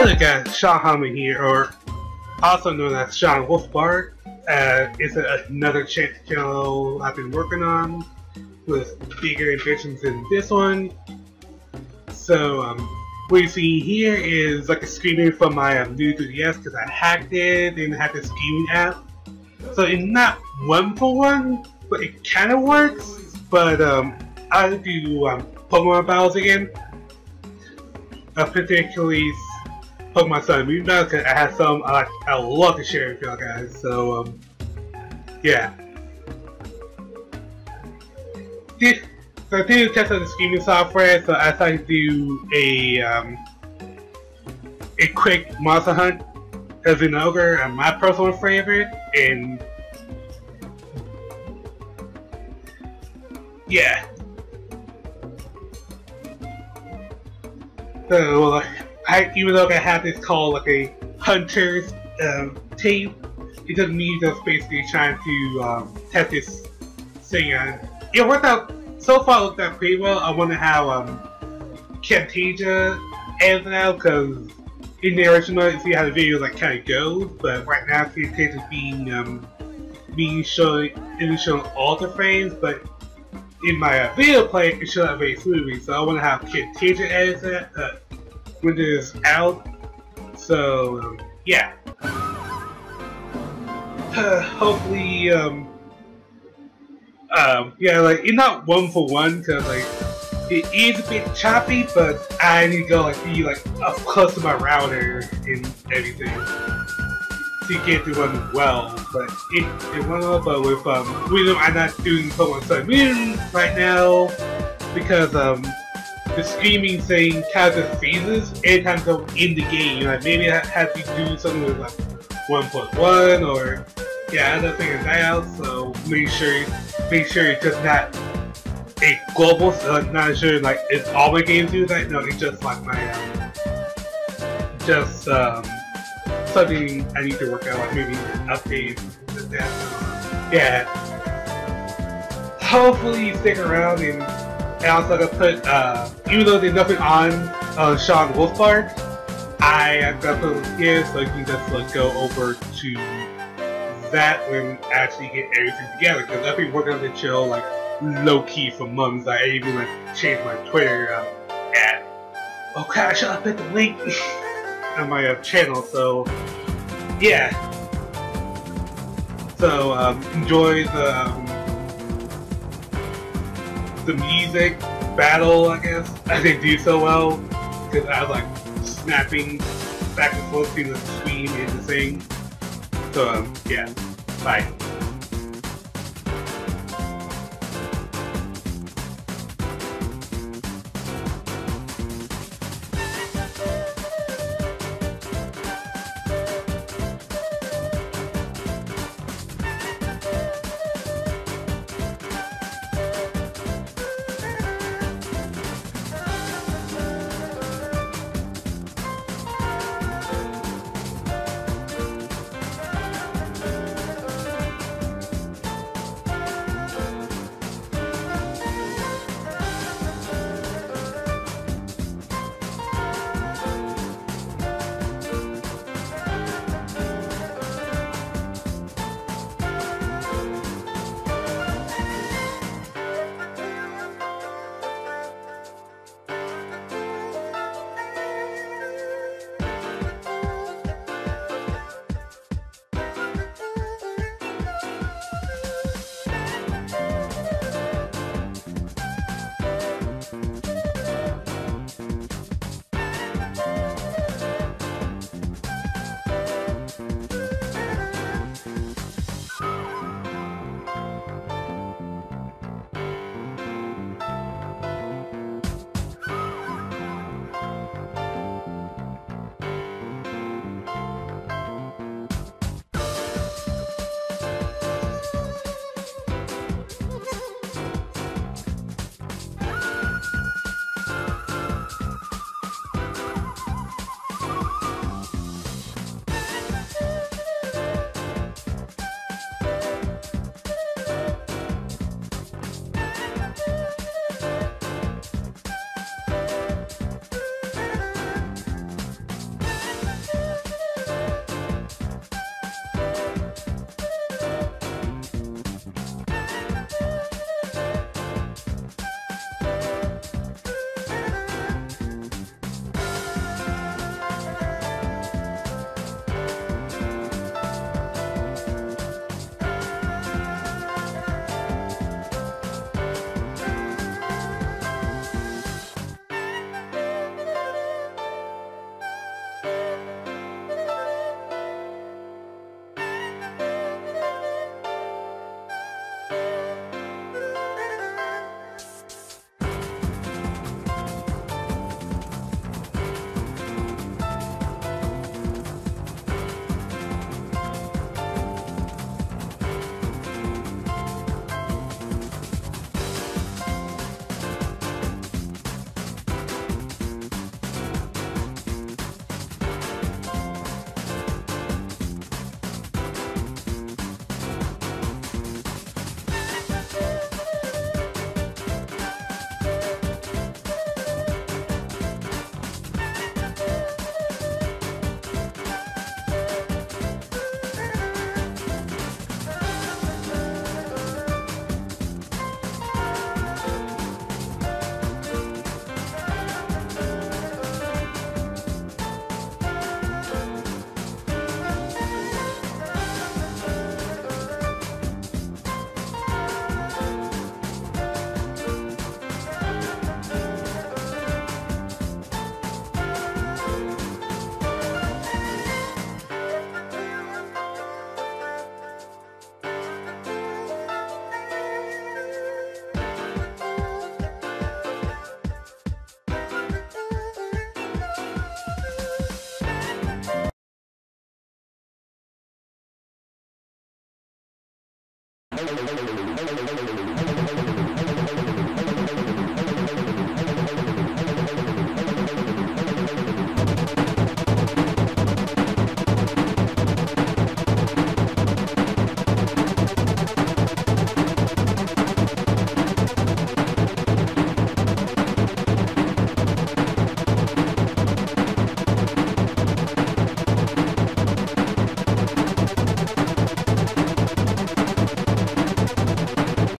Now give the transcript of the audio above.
Hello guys, Shon Hallman here, or also known as Sean Wolfbard. Uh, it's another ch channel I've been working on with bigger ambitions than this one. So, um, what you see here is like a screener from my um, new 3DS because I hacked it and had the streaming app. So it's not one for one, but it kind of works. But um, I do um, Pokemon battles again. Uh, particularly Pokemon Sun Moon battles because I have some I, like, I love to share with y'all guys. So um, yeah. This, so I did test out the streaming software, so I decided to do a um, a quick monster hunt as an ogre and my personal favorite and yeah so like I even though I have this called like a hunter's um, tape it doesn't mean just basically trying to um, test this thing it worked out so far it worked out pretty well I wonder how um Camtasia ends out because in the original, you see how the video like kind of goes, but right now Camtasia being um, being shown, it shown all the frames, but in my uh, video player, it shows out very smoothly. So I want to have Camtasia edit that uh, it is out. So um, yeah, uh, hopefully, um, um, yeah, like it's not one for one because like it is a bit choppy, but I need to go like be like up close to my router and everything to get to run well. But it it went well, but with um reason I'm not doing Pokemon Sun Moon right now because um the streaming thing kind of freezes anytime go in the game. Like maybe I have to do something with like 1.1 or yeah, other thing is that. So make sure make sure it's just not a global, uh, not sure like it's all my games do that. No, it's just like my um, just um, something I need to work out, like maybe an update that. Yeah. Hopefully you stick around and, and also gonna put uh, even though there's nothing on uh, Sean Wolfbard, I am gonna put here so you can just like, go over to that when actually get everything together because I've been working on the show like low key for months. I even like changed my Twitter um, at oh crap, I should have put the link on my uh, channel. So yeah, so um, enjoy the um, the music battle. I guess I didn't do so well because I was like snapping back and forth between the screen and the thing. So um, yeah, bye. Thank you.